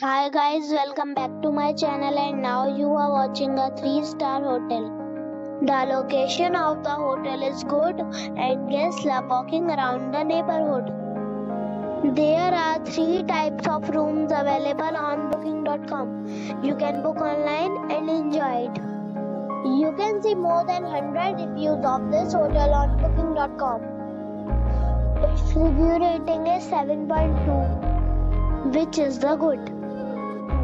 Hi guys, welcome back to my channel and now you are watching a 3 star hotel. The location of the hotel is good and guests love walking around the neighborhood. There are 3 types of rooms available on booking.com. You can book online and enjoy it. You can see more than 100 reviews of this hotel on booking.com. Its review rating is 7.2, which is the good.